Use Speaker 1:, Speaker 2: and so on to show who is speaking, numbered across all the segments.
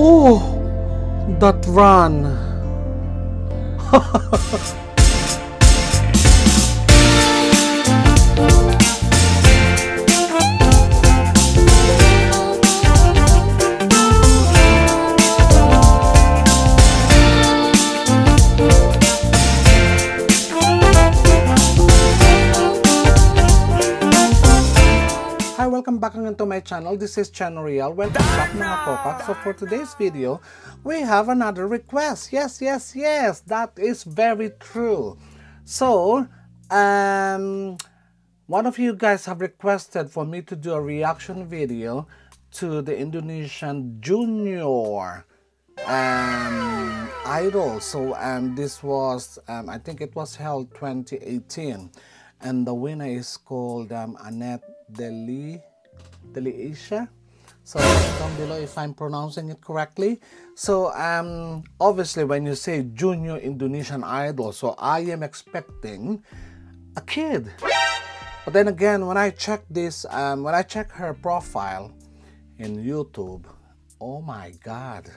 Speaker 1: Oh, that run. Welcome back again to my channel. This is Chena Royale. Welcome back mga kokak. So for today's video, we have another request. Yes, yes, yes. That is very true. So, um, one of you guys have requested for me to do a reaction video to the Indonesian Junior um, Idol. So um, this was, um, I think it was held 2018. And the winner is called um, Anneth Deli, Deli Asia. So down below if I'm pronouncing it correctly. So um, obviously when you say Junior Indonesian Idol, so I am expecting a kid. But then again, when I check this, um, when I check her profile in YouTube, oh my God,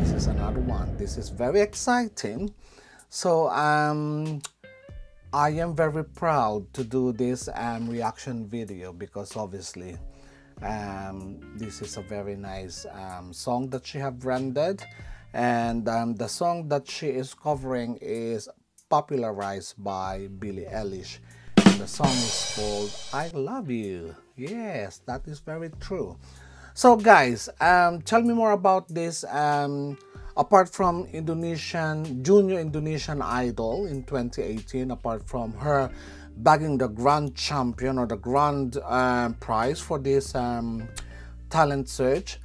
Speaker 1: this is another one. This is very exciting. So um, I am very proud to do this um, reaction video because obviously um, this is a very nice um, song that she have rendered and um, the song that she is covering is popularized by Billie Eilish. And the song is called I Love You. Yes that is very true. So guys um, tell me more about this um, apart from Indonesian Junior Indonesian Idol in 2018 apart from her bagging the grand champion or the grand um, prize for this um, talent search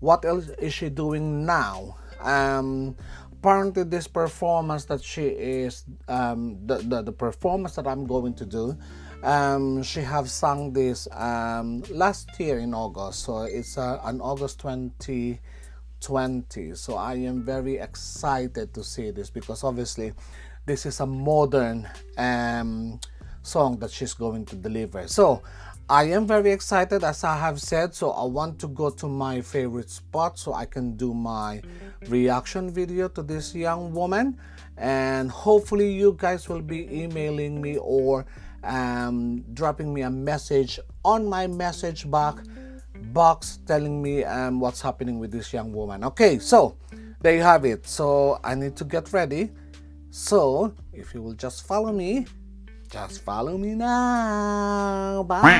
Speaker 1: what else is she doing now? Um, apparently this performance that she is um, the, the, the performance that I'm going to do um, she have sung this um, last year in August. So it's uh, on August 20 20 so i am very excited to see this because obviously this is a modern um, song that she's going to deliver. So i am very excited as i have said so i want to go to my favorite spot so i can do my reaction video to this young woman. And hopefully you guys will be emailing me or um, dropping me a message on my message box box telling me um, what's happening with this young woman. Okay, so there you have it. So I need to get ready. So if you will just follow me, just follow me now. Bye.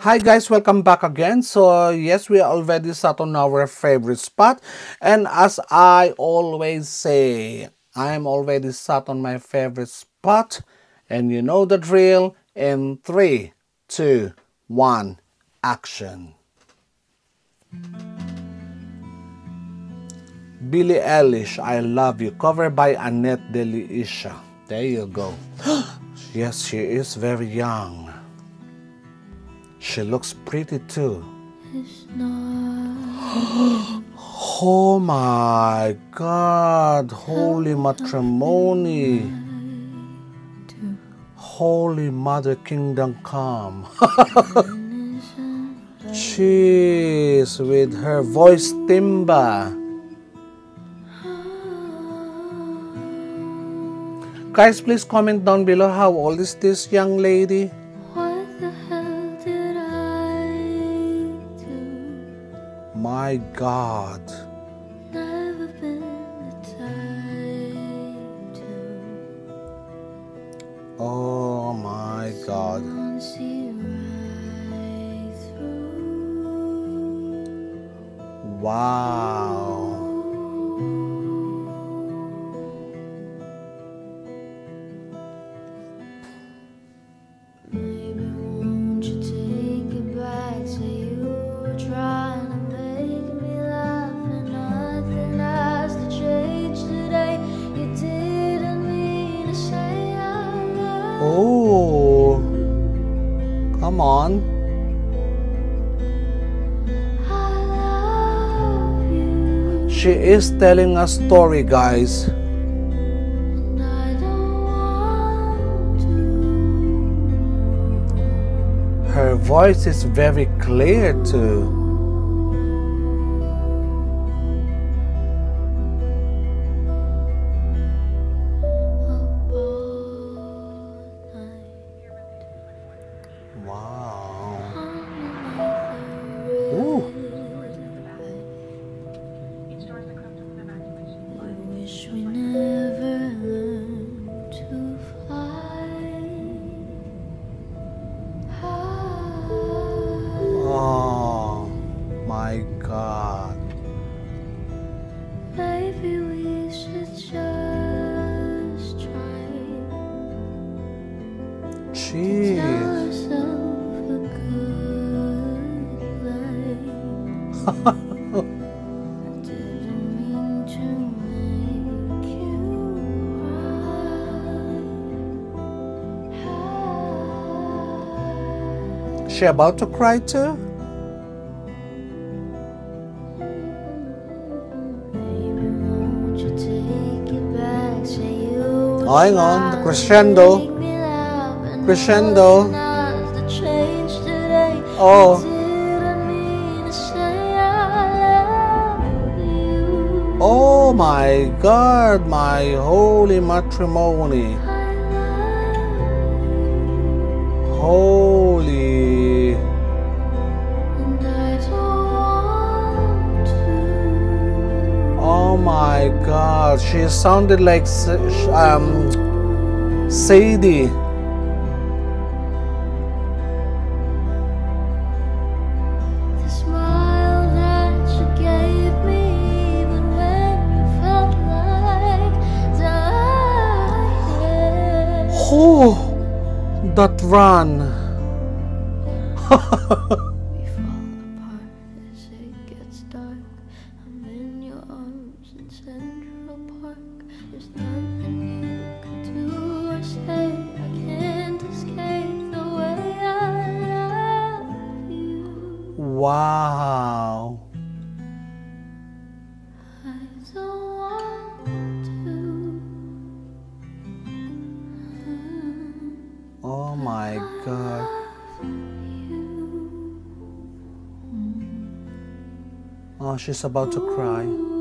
Speaker 1: Hi guys, welcome back again. So yes, we are already sat on our favorite spot. And as I always say, I am already sat on my favorite spot. And you know the drill. In three, two, one action. Billie Eilish, I Love You, covered by Anneth Delliecia. There you go. yes, she is very young. She looks pretty too. oh my God, holy matrimony. Holy Mother Kingdom come. Cheese with her voice timba. Guys, please comment down below how old is this young lady?
Speaker 2: What the hell did I do?
Speaker 1: My God.
Speaker 2: Love
Speaker 1: Oh. Come on. She is telling a story, guys. Her voice is very clear too. She about to cry too? Hang on, the crescendo. Crescendo. Oh. Oh my god, my holy matrimony. Holy. Oh my god, she sounded like um Sadie.
Speaker 2: The smile that
Speaker 1: Oh my god. Oh, she's about to cry.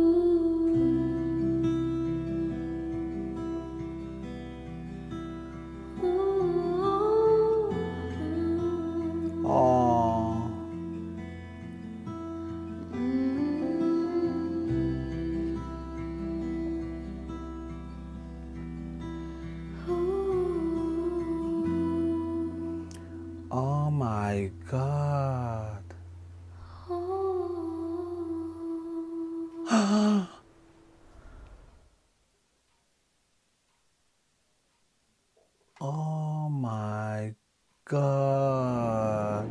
Speaker 1: God.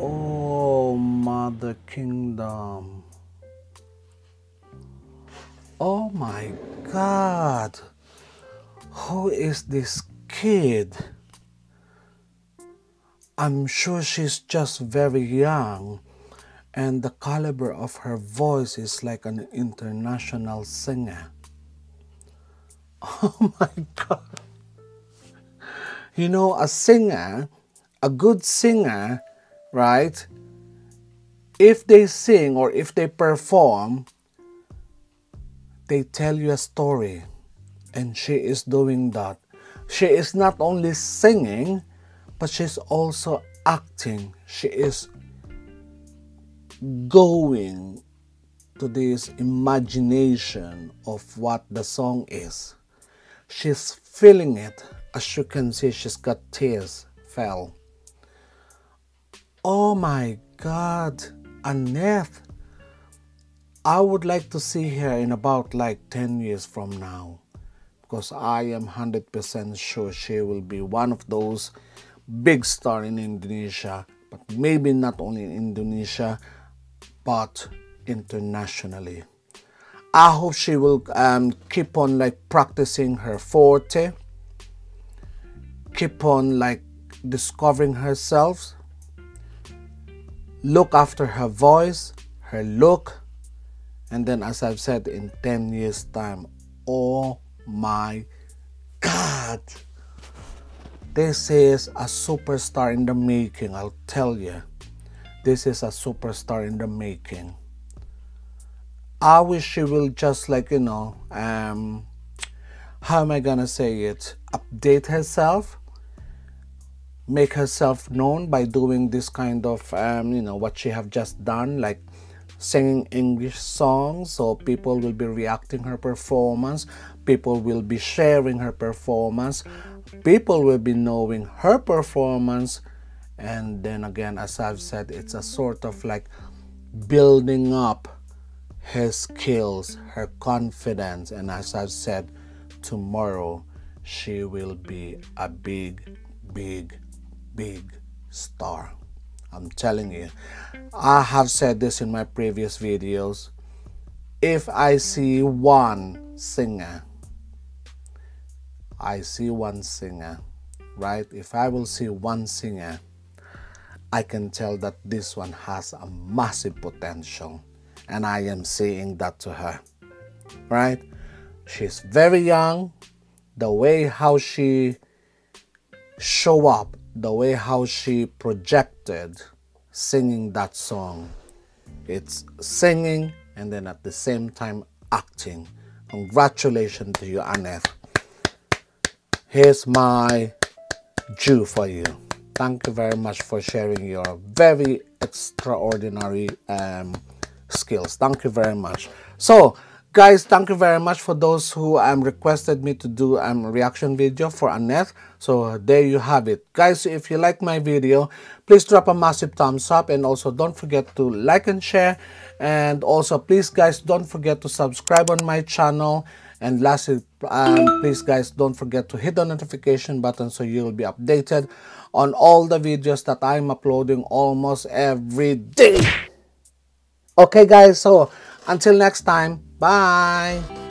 Speaker 1: Oh, Mother Kingdom. Oh my god. Who is this kid? I'm sure she's just very young, and the caliber of her voice is like an international singer. Oh my god. You know, a singer, a good singer, right? If they sing or if they perform, they tell you a story. And she is doing that. She is not only singing, but she's also acting. She is going to this imagination of what the song is. She's feeling it. As you can see, she's got tears fell. Oh my God, Anneth. I would like to see her in about like 10 years from now because I am 100% sure she will be one of those big star in Indonesia, but maybe not only in Indonesia, but internationally. I hope she will um, keep on like practicing her forte, keep on like discovering herself, look after her voice, her look, and then as I've said in 10 years time, oh my God, this is a superstar in the making, I'll tell you. This is a superstar in the making. I wish she will just like, you know, um, how am I gonna say it? Update herself, make herself known by doing this kind of, um, you know, what she have just done, like singing English songs. So people will be reacting her performance. People will be sharing her performance. People will be knowing her performance, and then again as i've said it's a sort of like building up her skills her confidence and as i've said tomorrow she will be a big big big star. I'm telling you. I have said this in my previous videos. If i see one singer i see one singer right? If i will see one singer I can tell that this one has a massive potential and I am saying that to her right? She's very young. The way how she show up the way how she projected singing that song. It's singing and then at the same time acting. Congratulations to you Anneth. Here's my Jew for you. Thank you very much for sharing your very extraordinary um, skills. Thank you very much. So guys thank you very much for those who um, requested me to do a um, reaction video for Anneth. So there you have it. Guys if you like my video please drop a massive thumbs up and also don't forget to like and share. And also please guys don't forget to subscribe on my channel. And lastly um, please guys don't forget to hit the notification button so you'll be updated on all the videos that I'm uploading almost every day. Okay guys, so until next time, bye!